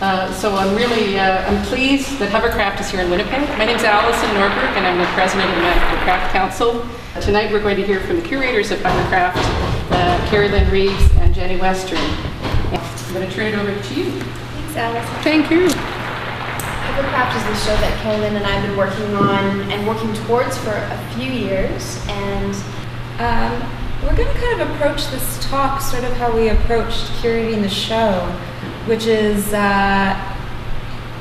Uh, So I'm really, uh, I'm pleased that Hovercraft is here in Winnipeg. My name is Alison Norberg, and I'm the president of the Manitoba Craft Council. Tonight, we're going to hear from the curators of Hovercraft, uh, Carrie Lynn Reeves and Jenny Western. I'm going to turn it over to you. Thanks, Alice. Thank you. Hovercraft is the show that Carolyn and I have been working on and working towards for a few years. And Um, we're going to kind of approach this talk sort of how we approached curating the show, which is uh,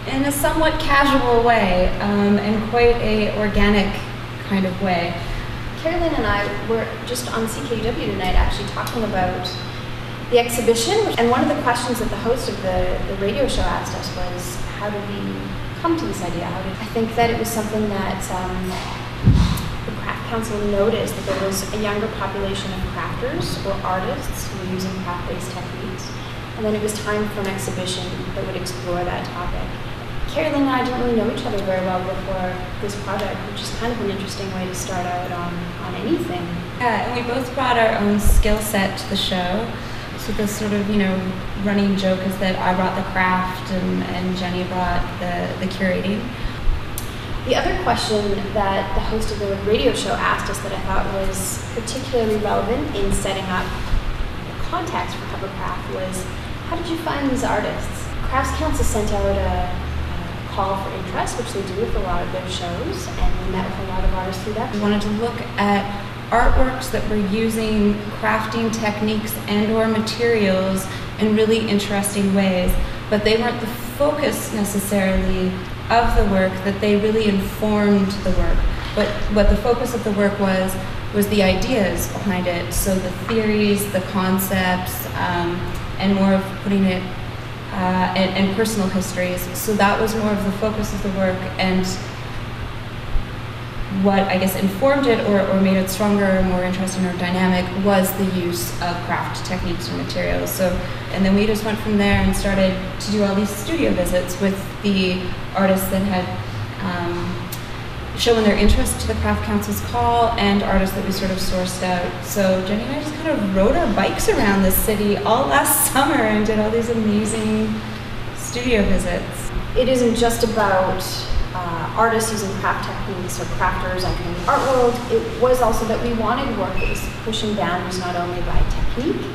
in a somewhat casual way um, and quite a organic kind of way. Carolyn and I were just on CKUW tonight actually talking about the exhibition. And one of the questions that the host of the, the radio show asked us was, how did we come to this idea? How did, I think that it was something that um, the Craft Council noticed that there was a younger population of crafters or artists who were using craft-based techniques. And then it was time for an exhibition that would explore that topic. Carolyn and I didn't really know each other very well before this project, which is kind of an interesting way to start out on, on anything. Yeah, and we both brought our own skill set to the show. So the sort of, you know, running joke is that I brought the craft and, and Jenny brought the, the curating. The other question that the host of the radio show asked us that I thought was particularly relevant in setting up the context for Hovercraft was, how did you find these artists? Crafts Council sent out a, call for interest, which they do with a lot of their shows, and we met with a lot of artists through that. We wanted to look at artworks that were using crafting techniques and or materials in really interesting ways, but they weren't the focus necessarily of the work, that they really informed the work. But what the focus of the work was, was the ideas behind it. So the theories, the concepts, um, and more of putting it, uh, and, and personal histories. So that was more of the focus of the work and what I guess informed it or, or made it stronger or more interesting or dynamic was the use of craft techniques or materials. So, and then we just went from there and started to do all these studio visits with the artists that had um, shown their interest to the Craft Council's call and artists that we sort of sourced out. So Jenny and I just kind of rode our bikes around the city all last summer and did all these amazing studio visits. It isn't just about uh, artists using craft techniques or crafters entering the art world. It was also that we wanted work that was pushing boundaries not only by technique,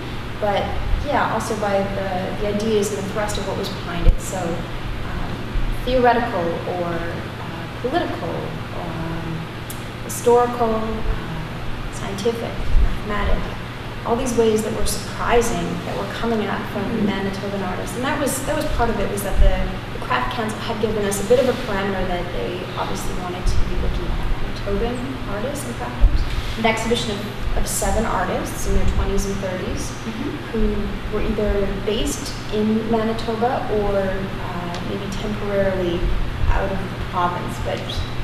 but yeah, also by the, the ideas and the thrust of what was behind it. So um, theoretical or political, um, historical, uh, scientific, mathematic, all these ways that were surprising that were coming out from Manitoban artists. And that was that was part of it was that the, the Craft Council had given us a bit of a parameter that they obviously wanted to be looking at Manitoban artists and crafters. An exhibition of, of seven artists in their 20s and 30s who were either based in Manitoba or uh, maybe temporarily out of province, but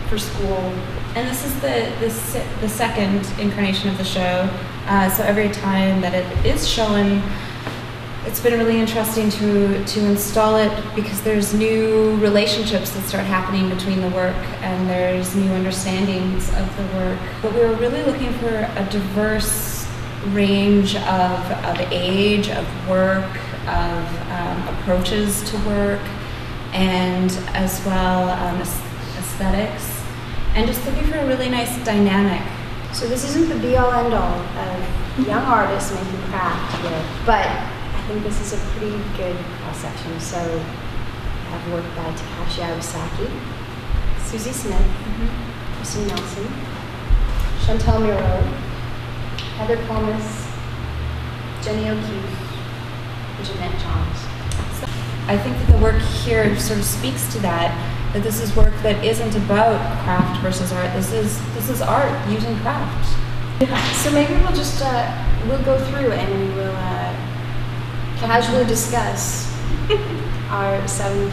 for school And this is the, the, the second incarnation of the show. Uh, so every time that it is shown, it's been really interesting to, to install it because there's new relationships that start happening between the work and there's new understandings of the work. But we were really looking for a diverse range of, of age, of work, of um, approaches to work, and as well um, aesthetics and just looking for a really nice dynamic. So this isn't the be all end all of young artists making craft here, but I think this is a pretty good cross section. So I have work by Takashi Iwasaki, Susie Smith, Kristen Nelson, Chantal Miro, Heather Thomas, Jenny O'Keefe, and Jeanette Johns. I think that the work here sort of speaks to that. That this is work that isn't about craft versus art. This is this is art using craft. So maybe we'll just uh, we'll go through and we will uh, casually discuss our seven